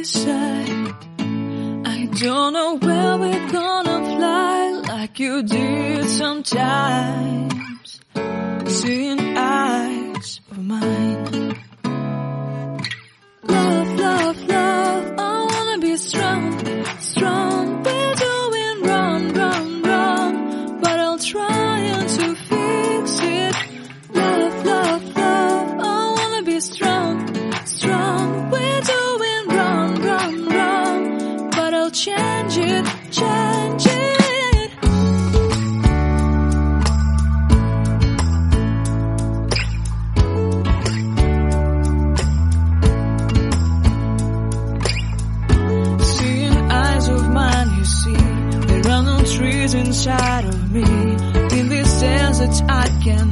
beside? I don't know where we're gonna fly like you did sometimes. Seeing eyes of mine. Love, love, love, I wanna be strong, strong. We're doing wrong, wrong, wrong, but I'll try to fix it. Love, love, love, I wanna be strong. Inside of me. In this desert, I can